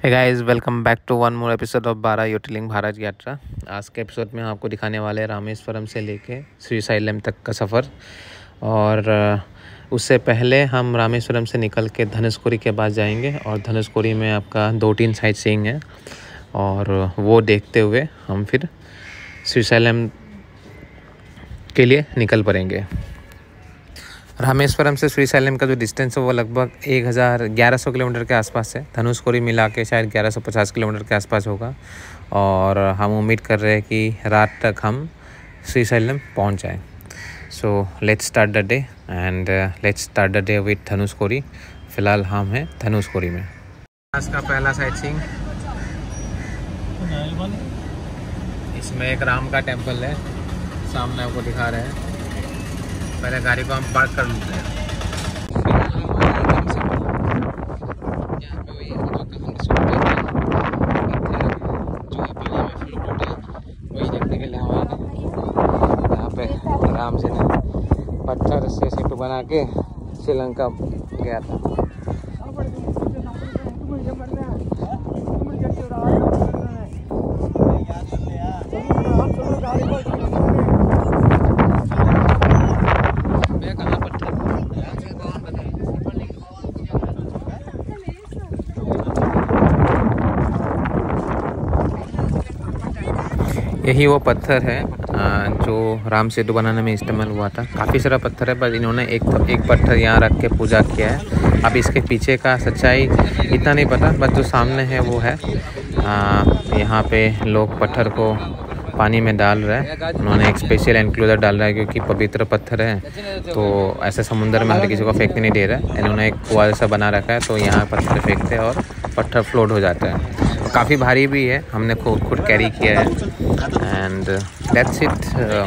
guys welcome back to one more episode of बारह योटिलिंग भारत यात्रा आज के एपिसोड में आपको दिखाने वाले हैं रामेश्वरम से लेके श्री साइलम तक का सफ़र। और उससे पहले हम रामेश्वरम से निकल के धनुषकोरी के पास जाएँगे और धनुषकोरी में आपका दो तीन साइट सीइंग है। और, वो देखते हुए हम फिर श्री साइलम के लिए निकल पड़ेंगे। रामेश्वरम से श्रीशैलम का जो डिस्टेंस है वो लगभग एक हज़ार ग्यारह सौ किलोमीटर के आसपास है। धनुषकोरी मिला के शायद ग्यारह सौ पचास किलोमीटर के आसपास होगा। और हम उम्मीद कर रहे हैं कि रात तक हम श्रीशैलम पहुँच जाएँ। So let's start the day and let's start the day with Dhanushkodi फ़िलहाल हम हैं धनुषकोरी में। आज का पहला साइट सीइंग इसमें एक राम का टेंपल है। सामने आपको दिखा रहे हैं। पहले गाड़ी को हम पार्क कर लेते हैं। आराम से ना पत्थर से सीट बना के श्रीलंका गया था। यही वो पत्थर है जो राम सेतु बनाने में इस्तेमाल हुआ था। काफ़ी सारा पत्थर है, पर इन्होंने एक एक पत्थर यहाँ रख के पूजा किया है। अब इसके पीछे का सच्चाई इतना नहीं पता बस जो सामने है वो है। यहाँ पे लोग पत्थर को पानी में डाल रहे हैं। उन्होंने एक स्पेशल एनक्लोजर डाल रहा है, क्योंकि पवित्र पत्थर है। तो ऐसे समुंदर में हर किसी को फेंकने नहीं दे रहा। है इन्होंने एक कुआ जैसा बना रखा है तो यहाँ पत्थर फेंकते हैं और पत्थर फ्लोट हो जाता है। तो काफ़ी भारी भी है। हमने खुद खुद कैरी किया है। एंड दैट्स इट है।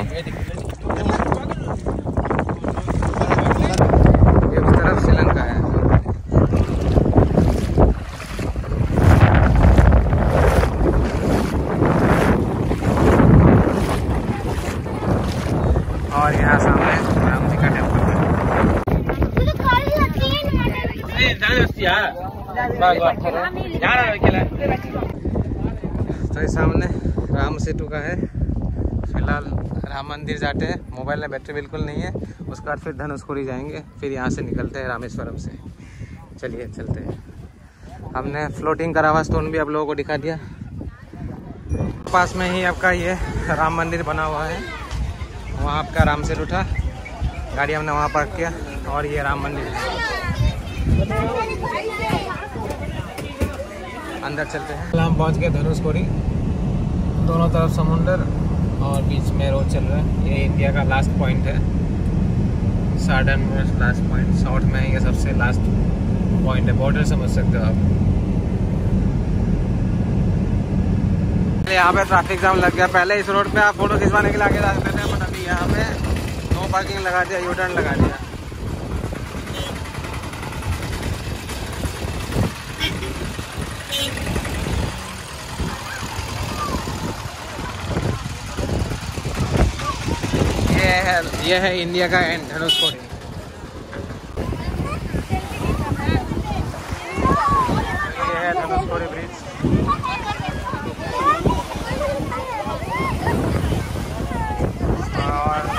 और यहाँ सामने राम जी का टेंपल है तो ये सामने राम सेतु का है फ़िलहाल राम मंदिर जाते हैं। मोबाइल में बैटरी बिल्कुल नहीं है। उसके बाद फिर धनुषकोरी जाएँगे। फिर यहाँ से निकलते हैं रामेश्वरम से। चलिए, चलते हैं। हमने फ्लोटिंग करा हुआ स्टोन भी आप लोगों को दिखा दिया। पास में ही आपका ये राम मंदिर बना हुआ है। वहाँ आपका राम से था गाड़ी हमने वहाँ पार्क किया और ये राम मंदिर अंदर चलते हैं। हम पहुँच गए धनुषकोरी दोनों तरफ़ समुंदर। और बीच में रोड चल रहा है। ये इंडिया का लास्ट पॉइंट है। साडन लास्ट पॉइंट साउथ में ये सबसे लास्ट पॉइंट है। बॉर्डर समझ सकते हो आप। यहाँ पे ट्रैफ़िक जाम लग गया। पहले इस रोड पे आप फ़ोटो खिंचवाने के लिए आगे जाते थे। बट अभी यहाँ पे नो पार्किंग लगा दिया यू टर्न लगा दिया ये है, ये है इंडिया का एंड धनुषकोडी ये है धनुषकोडी ब्रिज और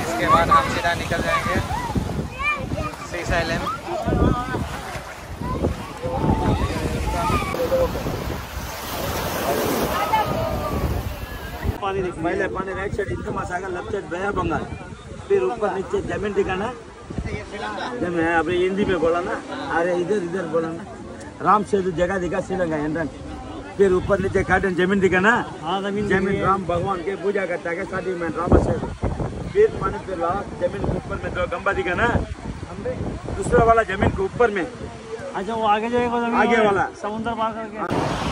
इसके बाद हम सीधा निकल जाएँगे सी साइलेंट पानी पहले पानी राइट साइड इनका मसागा लेफ़्ट साइड बया बंगाल। फिर ऊपर नीचे ज़मीन दिखाना। ज़मीन है अभी हिंदी में बोला ना। अरे इधर इधर बोला ना। राम सेतु जगह दिखा श्रीलंका एंट्रन फिर ऊपर नीचे काटन ज़मीन दिखाना। ज़मीन ज़मीन राम भगवान के पूजा करता है शादी में राम सेतु। फिर पानी फिर लास्ट ज़मीन के ऊपर में दो गंबा दिखाना। दूसरा वाला ज़मीन के ऊपर में। अच्छा वो आगे जाएगा आगे वाला। समुद्र पार करके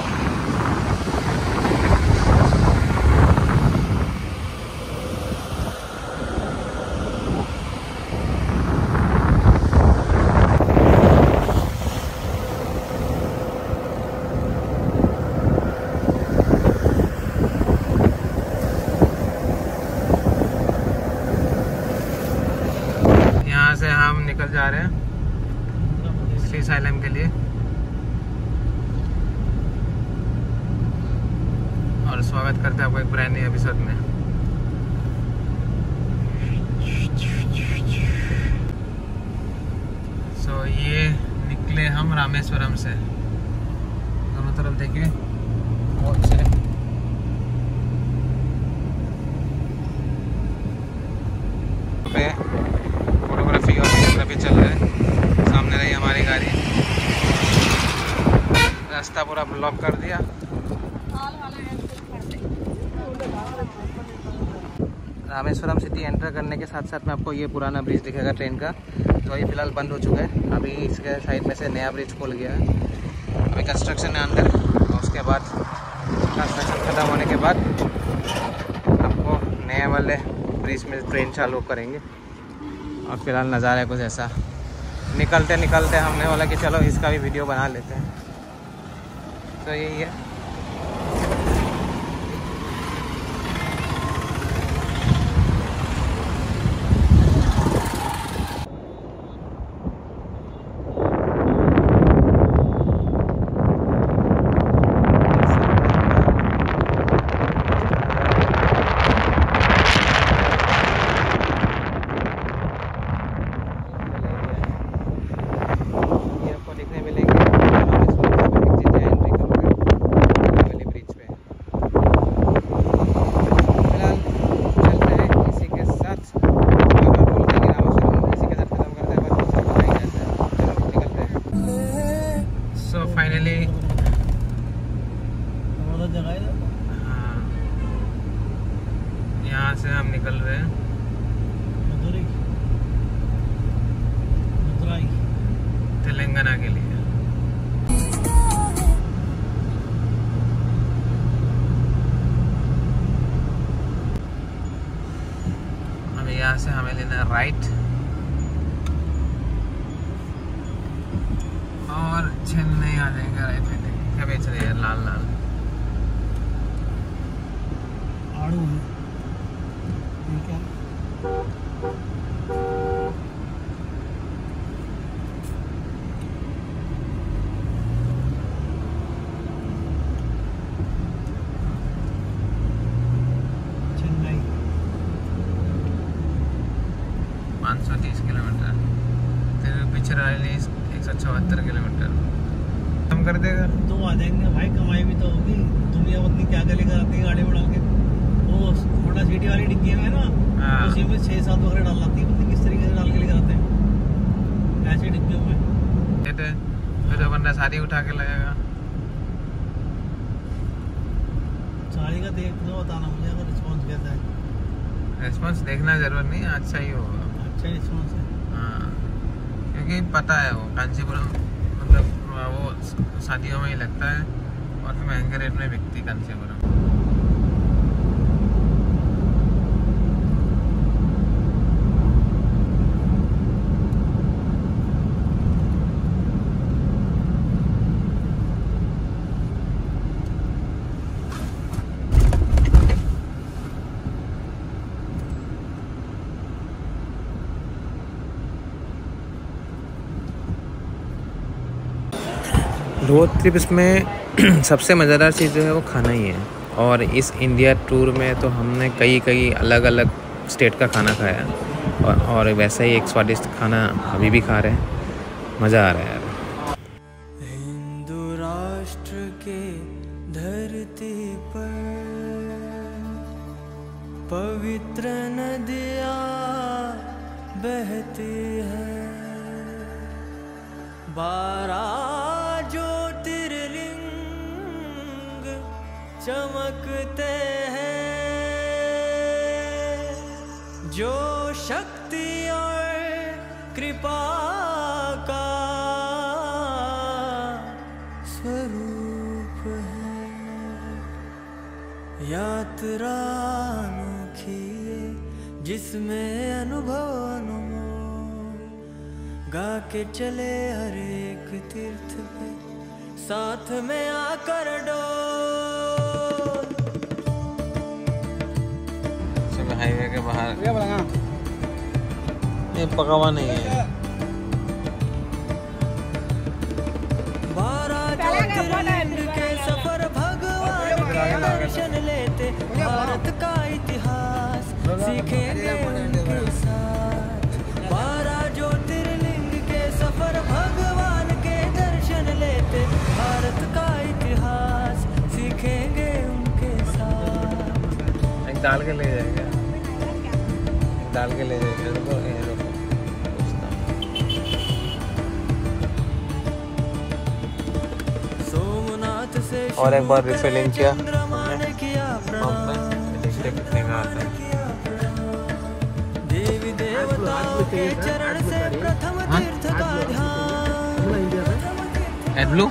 जा रहे हैं श्री साइलम के लिए और स्वागत करते हैं आपको एक ब्रांड न्यू एपिसोड में सो so, ये निकले हम रामेश्वरम से बहुत से पे फोटोग्राफी और वीडियोग्राफी चल रहा है। सामने रही हमारी गाड़ी। रास्ता पूरा ब्लॉक कर दिया। रामेश्वरम सिटी एंटर करने के साथ साथ में आपको ये पुराना ब्रिज दिखेगा ट्रेन का। जो ये फ़िलहाल बंद हो चुका है। अभी इसके साइड में से नया ब्रिज खोल गया है। अभी कंस्ट्रक्शन है अंदर। उसके बाद कंस्ट्रक्शन ख़त्म होने के बाद आपको नए वाले ब्रिज में ट्रेन चालू करेंगे। और फ़िलहाल नज़ारा कुछ ऐसा। निकलते निकलते हमने बोला कि चलो इसका भी वीडियो बना लेते हैं। तो यही है ये आपको देखने मिलेंगे रामेश्वरम से आप एक चीज़ एंट्री करोगे वाली ब्रिज पे फ़िलहाल चलते हैं इसी के साथ बार बार बोलते हैं कि रामेश्वरम इसी के साथ खत्म करते हैं बट उसको पता ही कैसे है। चलो निकलते हैं सो फाइनली हमारा जगह है यहाँ से हम निकल रहे हैं मदुरई मदुराई तेलंगाना के लिए हमें यहाँ से हमें लेना है राइट और चेन्नई आ जाएगा राइट में देखिए क्या बेच रहे हैं लाल लाल। आड़ू है ठीक है चेन्नई 530 किलोमीटर तेरे पीछे रही एक सौ चौहत्तर किलोमीटर हम कर देगा तो आ जाएँगे भाई कमाई भी तो होगी दुनिया पत्नी क्या गली कराती है गाड़ी बढ़ा के वो होंडा सिटी वाली डिग्गी में है ना छह सात वगैरह डाल लाती है पत्नी किस तरीके से डाल के लेकर आते हैं? ऐसे डिग्गियों में। कहते फिर तो बंदा सारी उठा के लगेगा साड़ी का देख तो बताना मुझे अगर रिस्पॉन्स कैसा है। रिस्पॉन्स देखना ज़रूर नहीं अच्छा ही होगा। अच्छा रिस्पॉन्स है। हाँ क्योंकि पता है वो कांचीपुरम मतलब वो शादियों में ही लगता है और महँगे रेट में बिकती कांचीपुरम। रोड ट्रिप इसमें सबसे मज़ेदार चीज़ जो है वो खाना ही है। और इस इंडिया टूर में तो हमने कई कई अलग अलग स्टेट का खाना खाया। और, और वैसा ही एक स्वादिष्ट खाना अभी भी खा रहे हैं। मज़ा आ रहा है यार। चमकते हैं। जो शक्ति और कृपा का स्वरूप है। जिसमें अनुभव अनुभव गा के चले हर एक तीर्थ पे, साथ में आकर डोल हाईवे के बाहर। ये पका हुआ नहीं है। भारत का इतिहास। सीखेंगे उनके साथ। बारह ज्योतिर्लिंग के सफ़र भगवान के दर्शन लेते भारत का इतिहास। सीखेंगे उनके साथ। डाल के ले जाएगा। डाल के ले जाएगा से और एक बार करे किया। देखते कितने का आता है। देवी देवताओं के चरण से प्रथम तीर्थ का ध्यान एड ब्लू।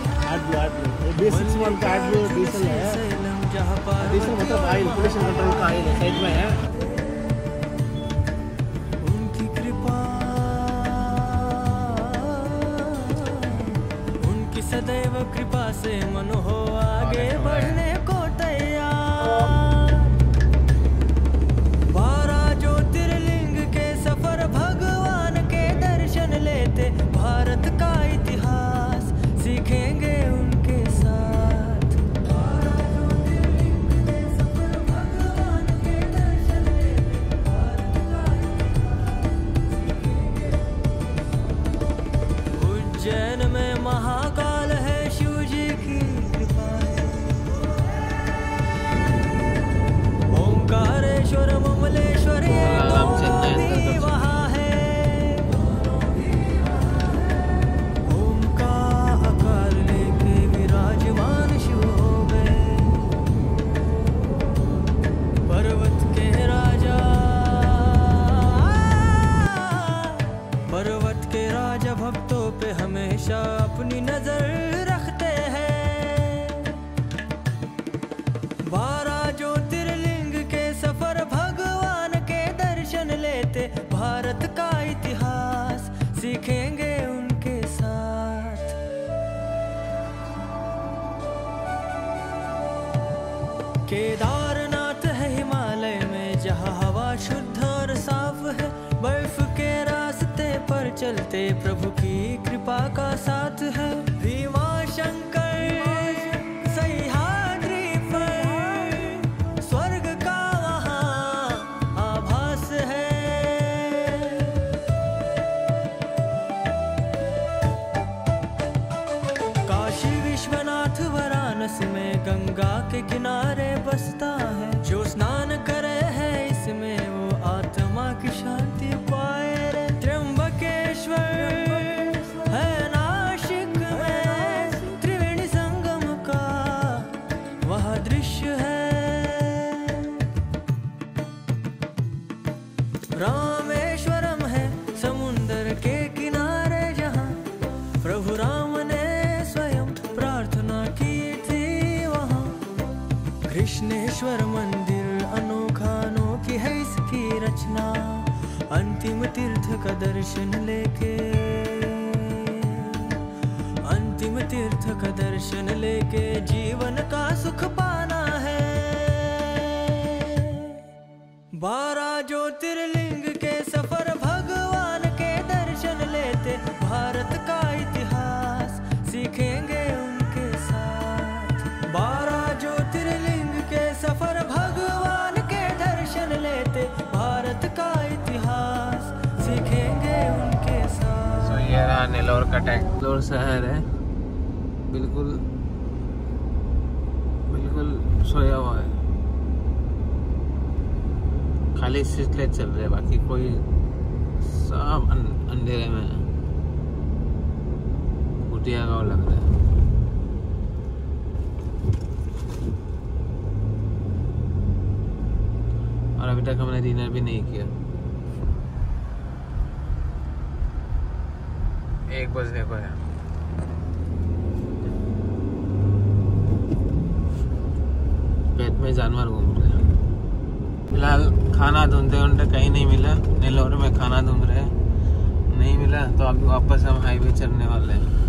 सिक्स मंथ का आठ जो डीजल है। डीजल मतलब ऑयल पोल्यूशन कंट्रोल का ऑयल है साइड में है। सदैव कृपा से मन हो आगे बढ़ने चलते प्रभु की कृपा का साथ है। कृष्णेश्वर मंदिर अनोखा अनोखी है इसकी रचना। अंतिम तीर्थ का दर्शन लेके। अंतिम तीर्थ का दर्शन लेके जीवन का सुख पाना है। बारह ज्योतिर्लिंग रहा नेलोर का टैक्लोर शहर है। बिल्कुल बिल्कुल सोया हुआ है। खाली लाइट चल रहे बाकी कोई सब अंधेरे में कुटिया गाँव लग रहा है। और अभी तक हमने डिनर भी नहीं किया। एक बजने को है। पेट में जानवर घूम रहे हैं। फ़िलहाल खाना ढूंढते ढूंढते कहीं नहीं मिला। नेलोर में खाना ढूंढ रहे हैं। नहीं मिला तो अभी वापस हम हाईवे चलने वाले हैं।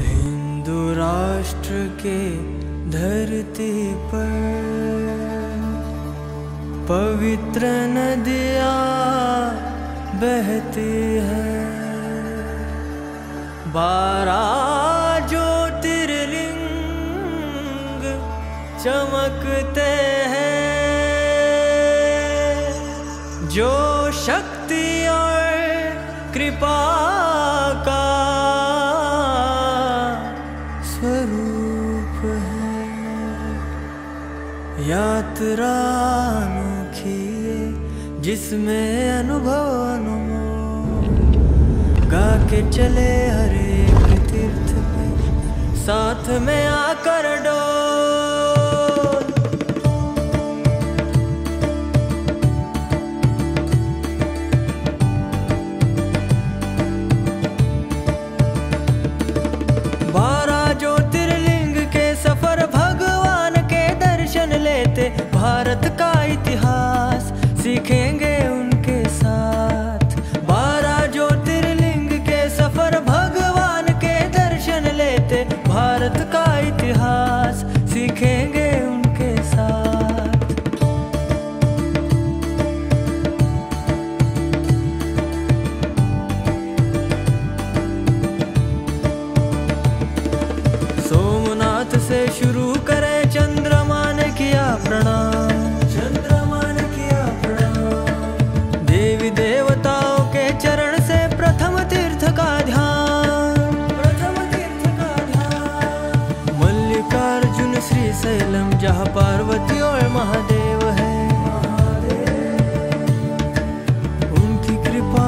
हिंदू राष्ट्र के धरती पर पवित्र नदियाँ बहती है। बारा ज्योतिर्लिंग चमकते हैं। जो शक्ति और कृपा का स्वरूप है। यात्रा जिसमें अनुभव अनुभव गा के चले हर तीर्थ पे, साथ में आकर डो के सफ़र भगवान के दर्शन लेते, भारत का इतिहास श्री शैलम जहाँ पार्वती और महादेव है। उनकी कृपा,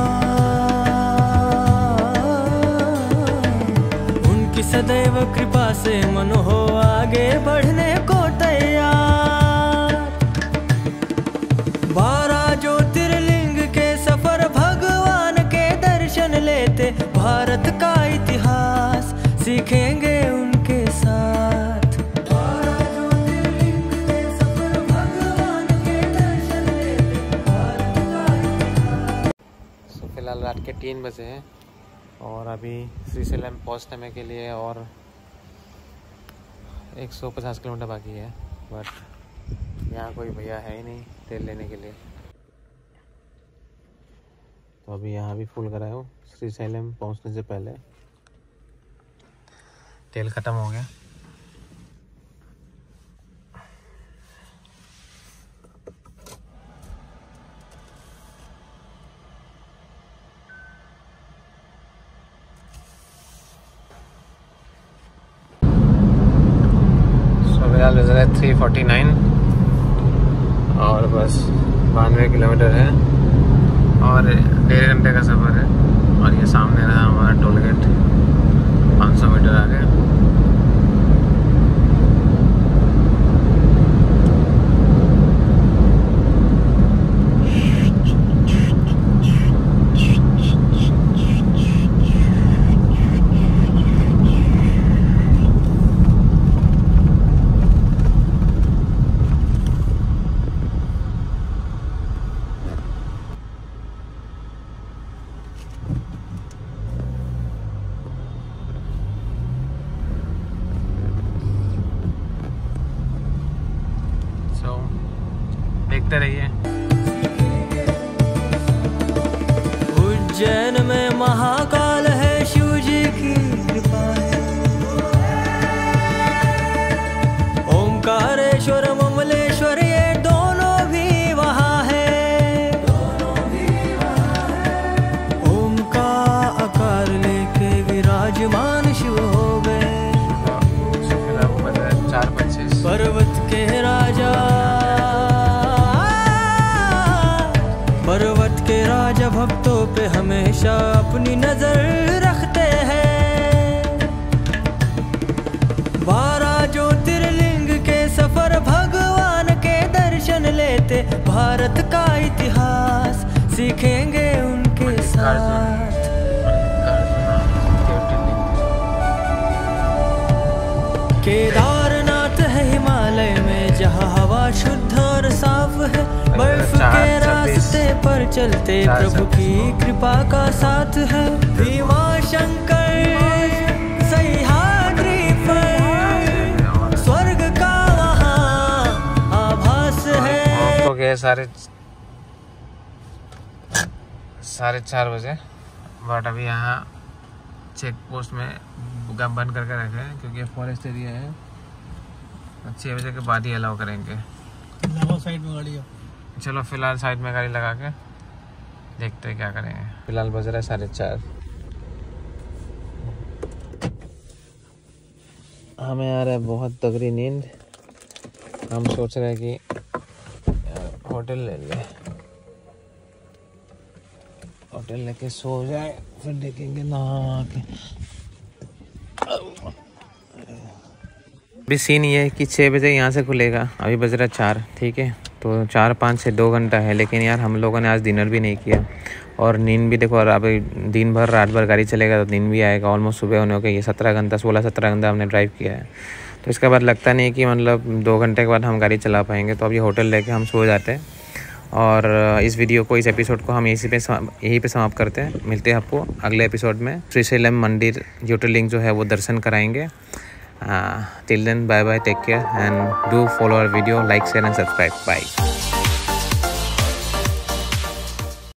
उनकी सदैव कृपा से मन हो आगे बढ़ने को के तीन बजे हैं। और अभी श्री श्रीशैलम पहुँचने के लिए और 150 किलोमीटर बाकी है बट यहाँ कोई भैया है ही नहीं तेल लेने के लिए। तो अभी यहाँ भी फुल कराया हूँ श्रीशैलम पहुँचने से पहले। तेल ख़त्म हो गया सो फ़िलहाल नज़र है थ्री फोर्टी नाइन। और बस बानवे किलोमीटर है। और डेढ़ घंटे का सफ़र है। और ये सामने रहा हमारा टोल गेट। पाँच सौ मीटर आगे। देखते रहिए। उज्जैन में महाकाल हमेशा अपनी नज़र रखते हैं। बारह ज्योतिर्लिंग के सफ़र भगवान के दर्शन लेते भारत का इतिहास सीखेंगे उनके साथ। केदारनाथ है हिमालय में जहाँ हवा शुद्ध साफ़ है। बर्फ़ के रास्ते पर चलते प्रभु की कृपा का साथ है। भीमा शंकर सह्याद्री पर। स्वर्ग का वहाँ आभास है। तो गए साढ़े साढ़े चार बजे। बट अभी यहाँ चेक पोस्ट में गम बंद करके रखे हैं क्योंकि फॉरेस्ट एरिया है। छः बजे के बाद ही अलाउ करेंगे। साइड में गाड़ी अब। चलो फ़िलहाल साइड में गाड़ी लगा के देखते हैं क्या करेंगे। फ़िलहाल बज रहा है साढ़े चार। हमें आ रहा है बहुत तगड़ी नींद। हम सोच रहे हैं कि होटल ले ले। होटल लेके सो जाए, फिर देखेंगे नहा के। अभी सीन ये है कि छः बजे यहाँ से खुलेगा। अभी बज रहा चार, ठीक है? तो चार, पाँच से दो घंटा है, लेकिन यार हम लोगों ने आज डिनर भी नहीं किया। और नींद भी देखो, और अभी दिन भर रात भर गाड़ी चलेगा तो नींद भी आएगा। ऑलमोस्ट सुबह होने गई ये सत्रह घंटा, सोलह, सत्रह घंटा हमने ड्राइव किया है। तो इसके बाद लगता नहीं कि मतलब दो घंटे के बाद हम गाड़ी चला पाएँगे। तो अभी होटल लेके हम सो जाते हैं। और इस वीडियो को, इस एपिसोड को हम यहीं पे यहीं पे समाप्त करते हैं। मिलते हैं आपको अगले एपिसोड में। श्रीशैलम मंदिर, ज्योतिर्लिंग जो है वो दर्शन कराएँगे। uh, till then bye bye take care and do follow our video like share and subscribe. Bye.